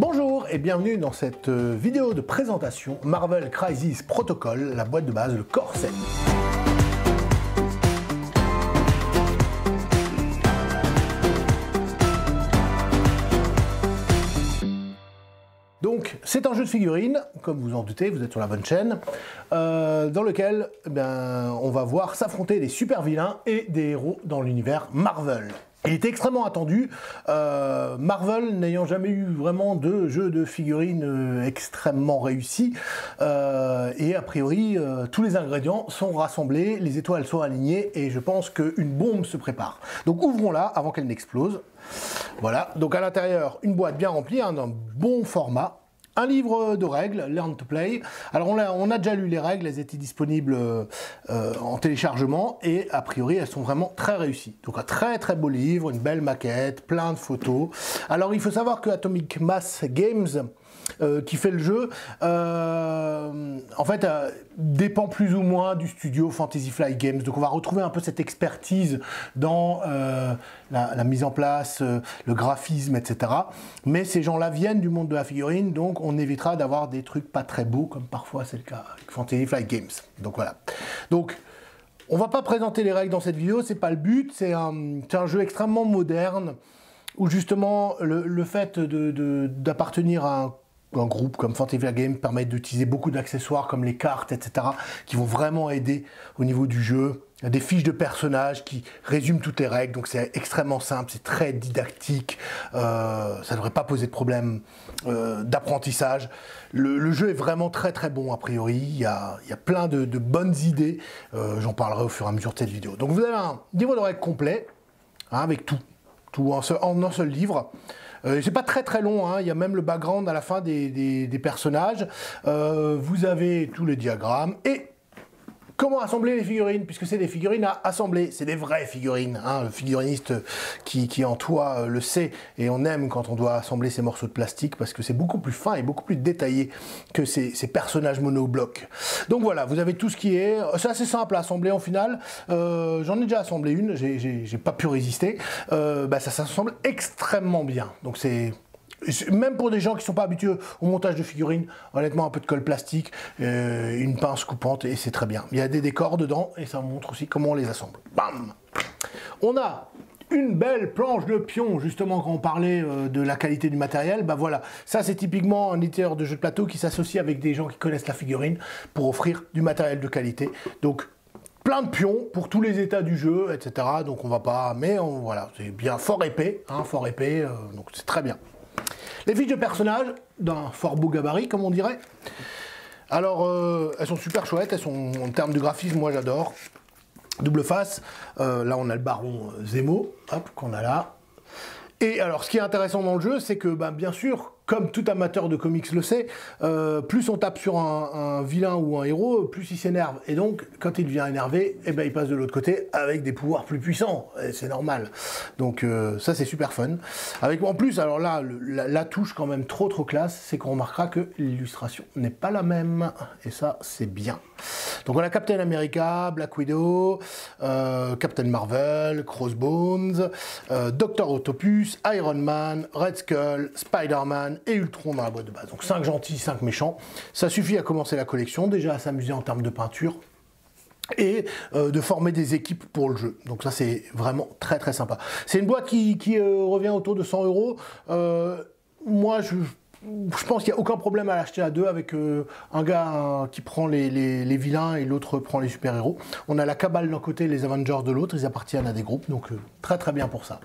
Bonjour et bienvenue dans cette euh, vidéo de présentation Marvel Crisis Protocol, la boîte de base, le corset. Donc, c'est un jeu de figurines, comme vous en doutez, vous êtes sur la bonne chaîne, euh, dans lequel eh on va voir s'affronter des super vilains et des héros dans l'univers Marvel. Il était extrêmement attendu, euh, Marvel n'ayant jamais eu vraiment de jeu de figurines euh, extrêmement réussi, et a priori tous les ingrédients sont rassemblés, les étoiles sont alignées, et je pense qu'une bombe se prépare. Donc ouvrons-la avant qu'elle n'explose. Voilà, donc à l'intérieur, une boîte bien remplie, hein, d'un bon format, un livre de règles, Learn to Play. Alors on a, déjà lu les règles, elles étaient disponibles euh, en téléchargement et a priori elles sont vraiment très réussies. Donc un très très beau livre, une belle maquette, plein de photos. Alors il faut savoir que Atomic Mass Games euh, qui fait le jeu, euh, en fait, euh, dépend plus ou moins du studio Fantasy Flight Games. Donc on va retrouver un peu cette expertise dans la, mise en place, le graphisme, etc. Mais ces gens-là viennent du monde de la figurine, donc on évitera d'avoir des trucs pas très beaux, comme parfois c'est le cas avec Fantasy Flight Games. Donc voilà. Donc on va pas présenter les règles dans cette vidéo, c'est pas le but, c'est un, jeu extrêmement moderne où justement le fait d'appartenir à un un groupe comme Fantasy Game permet d'utiliser beaucoup d'accessoires comme les cartes, etc., qui vont vraiment aider au niveau du jeu. Il y a des fiches de personnages qui résument toutes les règles, donc c'est extrêmement simple, c'est très didactique, euh, ça ne devrait pas poser de problème euh, d'apprentissage. Le, jeu est vraiment très très bon a priori, il y a, il y a plein de, bonnes idées, euh, j'en parlerai au fur et à mesure de cette vidéo. Donc vous avez un livre de règles complet, hein, avec tout, tout en un seul livre. Euh, c'est pas très très long, hein. il y a même le background à la fin des, personnages. Euh, vous avez tous les diagrammes et Comment assembler les figurines Puisque c'est des figurines à assembler, c'est des vraies figurines. Hein. Le figuriniste qui, qui en toi euh, le sait et on aime quand on doit assembler ces morceaux de plastique parce que c'est beaucoup plus fin et beaucoup plus détaillé que ces, personnages monoblocs. Donc voilà, vous avez tout ce qui est. C'est assez simple à assembler en final. Euh, j'en ai déjà assemblé une, j'ai pas pu résister. Euh, bah, ça s'assemble extrêmement bien. Donc c'est même pour des gens qui ne sont pas habitués au montage de figurines, honnêtement, un peu de colle plastique, euh, une pince coupante, et c'est très bien. Il y a des décors dedans, et ça montre aussi comment on les assemble. Bam On a une belle planche de pion, justement, quand on parlait euh, de la qualité du matériel, bah voilà, ça c'est typiquement un éditeur de jeux de plateau qui s'associe avec des gens qui connaissent la figurine pour offrir du matériel de qualité. Donc, plein de pions pour tous les états du jeu, etc. Donc on va pas, mais voilà, c'est bien fort épais, hein, fort épais, euh, donc c'est très bien. Les fiches de personnages, d'un fort beau gabarit, comme on dirait. Alors, euh, elles sont super chouettes, elles sont, en termes de graphisme, moi j'adore. Double face, euh, là on a le baron Zemo, hop, qu'on a là. Et alors, ce qui est intéressant dans le jeu, c'est que, bah, bien sûr, comme tout amateur de comics le sait, euh, plus on tape sur un, vilain ou un héros, plus il s'énerve. Et donc, quand il devient énervé, eh ben, il passe de l'autre côté avec des pouvoirs plus puissants. C'est normal. Donc euh, ça, c'est super fun. Avec en plus, alors là, la, touche quand même trop trop classe, c'est qu'on remarquera que l'illustration n'est pas la même. Et ça, c'est bien. Donc on a Captain America, Black Widow, euh, Captain Marvel, Crossbones, Doctor Autopus, Iron Man, Red Skull, Spider-Man, et Ultron dans la boîte de base. Donc 5 gentils, 5 méchants. Ça suffit à commencer la collection, déjà à s'amuser en termes de peinture et euh, de former des équipes pour le jeu. Donc ça c'est vraiment très très sympa. C'est une boîte qui, euh, revient autour de 100 euros. Euh, moi je je pense qu'il n'y a aucun problème à l'acheter à deux avec euh, un gars qui prend les, vilains et l'autre prend les super-héros. On a la cabale d'un côté les Avengers de l'autre, ils appartiennent à des groupes, donc euh, très très bien pour ça.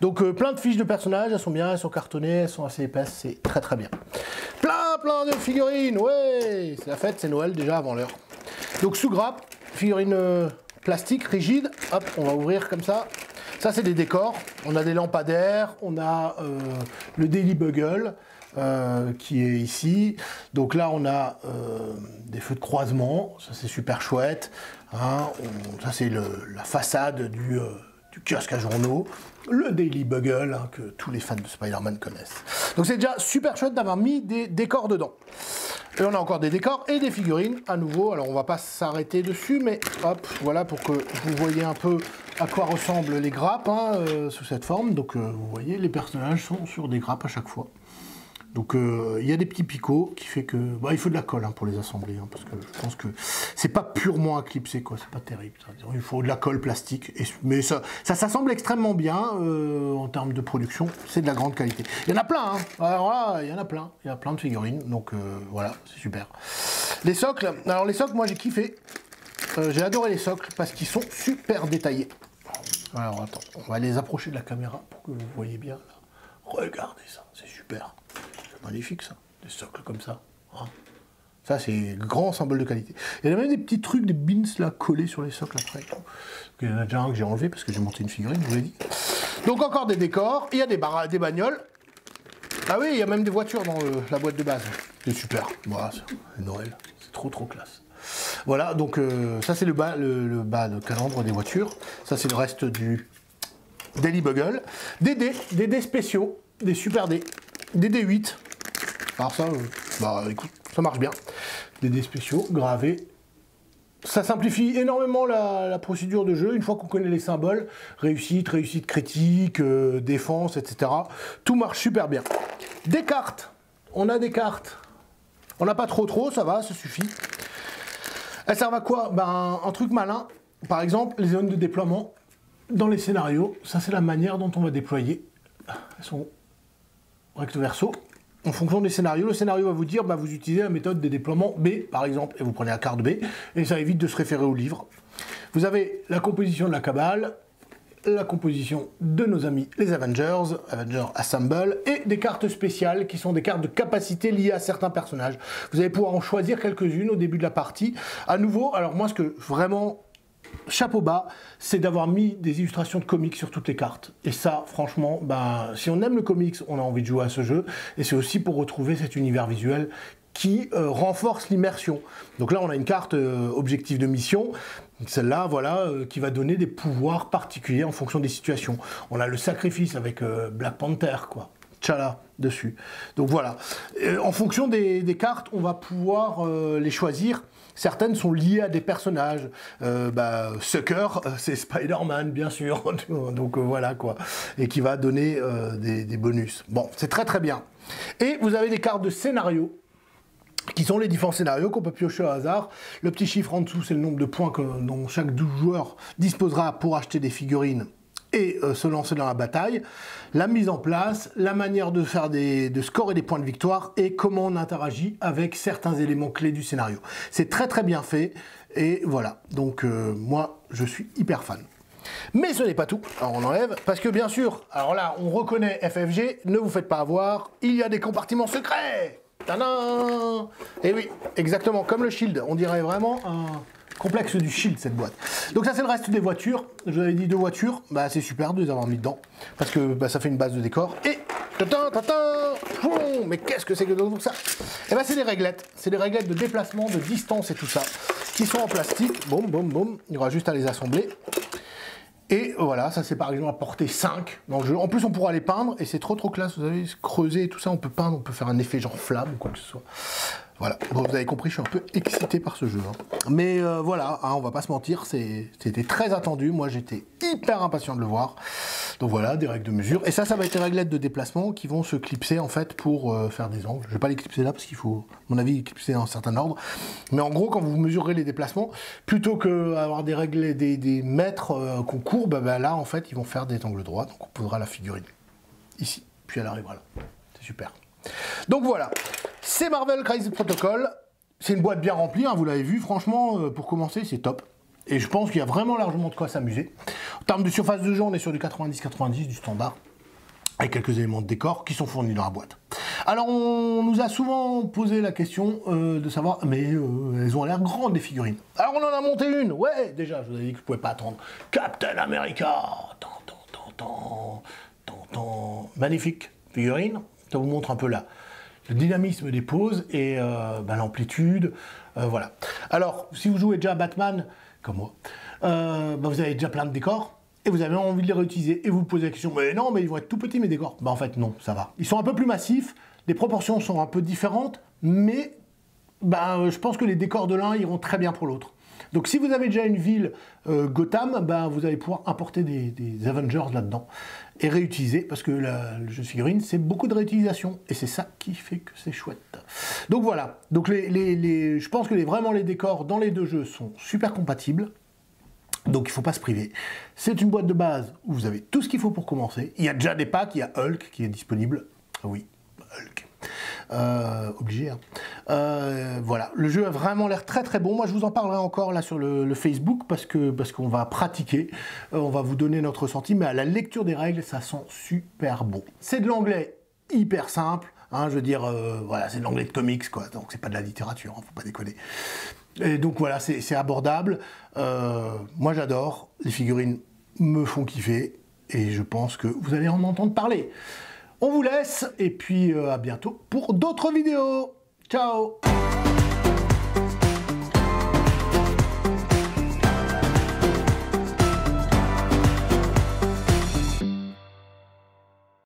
Donc euh, plein de fiches de personnages, elles sont bien, elles sont cartonnées, elles sont assez épaisses, c'est très très bien. Plein plein de figurines, ouais C'est la fête, c'est Noël déjà avant l'heure. Donc sous grappe, figurines plastique, rigide, hop, on va ouvrir comme ça. Ça c'est des décors, on a des lampadaires, on a le Daily Bugle, euh, qui est ici. Donc là, on a euh, des feux de croisement, ça c'est super chouette. Hein. ça c'est la façade du, euh, du, kiosque à journaux. Le Daily Bugle, hein, que tous les fans de Spider-Man connaissent. Donc c'est déjà super chouette d'avoir mis des décors dedans. Et on a encore des décors et des figurines à nouveau. Alors on va pas s'arrêter dessus, mais hop, voilà pour que vous voyez un peu à quoi ressemblent les grappes hein, sous cette forme. Donc vous voyez, les personnages sont sur des grappes à chaque fois. Donc euh, il y a des petits picots qui fait que bah, il faut de la colle hein, pour les assembler hein, parce que je pense que c'est pas purement un clipsé quoi, c'est pas terrible. Il faut de la colle plastique, mais ça, ça s'assemble extrêmement bien euh, en termes de production, c'est de la grande qualité. Il y en a plein, alors là il y en a plein, il y a plein de figurines, donc euh, voilà c'est super. Les socles, alors les socles moi j'ai kiffé, j'ai adoré les socles parce qu'ils sont super détaillés. Alors attends, on va les approcher de la caméra pour que vous voyez bien. Regardez ça, c'est super magnifique ça, des socles comme ça. Hein. Ça, c'est grand symbole de qualité. Il y a même des petits trucs, des bins là collés sur les socles après. Il y en a déjà un que j'ai enlevé parce que j'ai monté une figurine, je vous l'ai dit. Donc encore des décors, il y a des, des bagnoles. Ah oui, il y a même des voitures dans la boîte de base. C'est super. Voilà, c'est Noël. C'est trop trop classe. Voilà, donc euh, ça c'est le bas, le, bas de calandre des voitures. Ça c'est le reste du Daily Bugle. Des dés, des dés spéciaux, des super dés, des D8 alors ça, euh, bah écoute, ça marche bien. Des dés spéciaux gravés. Ça simplifie énormément la, procédure de jeu, une fois qu'on connaît les symboles, réussite, réussite critique, euh, défense, etc. Tout marche super bien. Des cartes. On a des cartes. On n'a pas trop trop, ça va, ça suffit. Elles servent à quoi ben, Un truc malin. Par exemple, les zones de déploiement dans les scénarios. Ça, c'est la manière dont on va déployer. Elles sont recto verso en fonction des scénarios, le scénario va vous dire, bah, vous utilisez la méthode des déploiements B, par exemple, et vous prenez la carte B, et ça évite de se référer au livre. Vous avez la composition de la cabale, la composition de nos amis les Avengers, Avengers Assemble, et des cartes spéciales qui sont des cartes de capacité liées à certains personnages. Vous allez pouvoir en choisir quelques-unes au début de la partie. À nouveau, alors moi ce que vraiment chapeau bas, c'est d'avoir mis des illustrations de comics sur toutes les cartes. Et ça, franchement, ben, si on aime le comics, on a envie de jouer à ce jeu. Et c'est aussi pour retrouver cet univers visuel qui euh, renforce l'immersion. Donc là, on a une carte euh, objectif de mission. Celle-là, voilà, euh, qui va donner des pouvoirs particuliers en fonction des situations. On a le sacrifice avec Black Panther, quoi. T'Challa dessus. Donc voilà. en fonction des, cartes, on va pouvoir les choisir Certaines sont liées à des personnages. Bah, Sucker, c'est Spider-Man, bien sûr. Donc voilà quoi. Et qui va donner des, bonus. Bon, c'est très très bien. Et vous avez des cartes de scénario qui sont les différents scénarios qu'on peut piocher au hasard. Le petit chiffre en dessous, c'est le nombre de points dont chaque joueur disposera pour acheter des figurines et euh, se lancer dans la bataille, la mise en place, la manière de faire des, de scorer des points de victoire et comment on interagit avec certains éléments clés du scénario. C'est très très bien fait et voilà. Donc euh, moi je suis hyper fan. Mais ce n'est pas tout. Alors on enlève parce que bien sûr, alors là on reconnaît FFG, ne vous faites pas avoir, il y a des compartiments secrets. Et oui, exactement comme le Shield, on dirait vraiment un complexe du Shield cette boîte. Donc ça c'est le reste des voitures. Je vous avais dit deux voitures, bah c'est super de les avoir mis dedans parce que bah, ça fait une base de décor. Et mais qu'est-ce que c'est que tout ça? Eh ben c'est des réglettes, c'est des réglettes de déplacement, de distance et tout ça qui sont en plastique. Boum boum boum, il y aura juste à les assembler. Et voilà, ça c'est par exemple à portée 5 dans le jeu. En plus on pourra les peindre et c'est trop trop classe, vous avez creuser et tout ça, on peut peindre, on peut faire un effet genre flamme ou quoi que ce soit. Voilà, vous avez compris, je suis un peu excité par ce jeu. Hein. Mais euh, voilà, hein, on va pas se mentir, c'était très attendu. Moi, j'étais hyper impatient de le voir. Donc voilà, des règles de mesure. Et ça, ça va être des réglettes de déplacement qui vont se clipser en fait pour euh, faire des angles. Je vais pas les clipser là parce qu'il faut, mon avis, clipser dans un certain ordre. Mais en gros, quand vous mesurez les déplacements, plutôt que avoir des règles, des, des mètres euh, qu'on courbe, bah, là, en fait, ils vont faire des angles droits. Donc on posera la figurine ici, puis elle arrivera là. C'est super. Donc voilà, c'est Marvel Crisis Protocol. C'est une boîte bien remplie, hein, vous l'avez vu. Franchement, euh, pour commencer, c'est top. Et je pense qu'il y a vraiment largement de quoi s'amuser. En termes de surface de jeu, on est sur du 90-90, du standard, avec quelques éléments de décor qui sont fournis dans la boîte. Alors, on nous a souvent posé la question euh, de savoir, mais euh, elles ont l'air grandes, les figurines. Alors, on en a monté une, ouais, déjà, je vous avais dit que je ne pouvais pas attendre. Captain America tant, tant, tant, tant, tant, Magnifique figurine, ça vous montre un peu le dynamisme des poses et euh, bah, l'amplitude. Euh, voilà. Alors, si vous jouez déjà à Batman, comme moi, euh, bah, vous avez déjà plein de décors et vous avez envie de les réutiliser et vous vous posez la question, mais non, mais ils vont être tout petits mes décors. Bah en fait non, ça va. Ils sont un peu plus massifs, les proportions sont un peu différentes, mais bah, je pense que les décors de l'un iront très bien pour l'autre. Donc si vous avez déjà une ville Gotham, bah, vous allez pouvoir importer des Avengers là-dedans. Et réutilisé, parce que le jeu de figurines, c'est beaucoup de réutilisation, et c'est ça qui fait que c'est chouette. Donc voilà, donc les, je pense que les, vraiment les décors dans les deux jeux sont super compatibles, donc il faut pas se priver. C'est une boîte de base où vous avez tout ce qu'il faut pour commencer. Il y a déjà des packs, il y a Hulk qui est disponible. Oui, Hulk. Euh, obligé. Hein. Euh, voilà, le jeu a vraiment l'air très très bon. Moi, je vous en parlerai encore là sur le, Facebook parce que parce qu'on va pratiquer. Euh, on va vous donner notre ressenti, mais à la lecture des règles, ça sent super bon. C'est de l'anglais hyper simple. Hein, je veux dire, voilà, c'est de l'anglais de comics, quoi. Donc c'est pas de la littérature, hein, faut pas déconner. Et donc voilà, c'est abordable. moi, j'adore. Les figurines me font kiffer et je pense que vous allez en entendre parler. On vous laisse et puis euh, à bientôt pour d'autres vidéos. Ciao